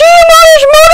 she knows more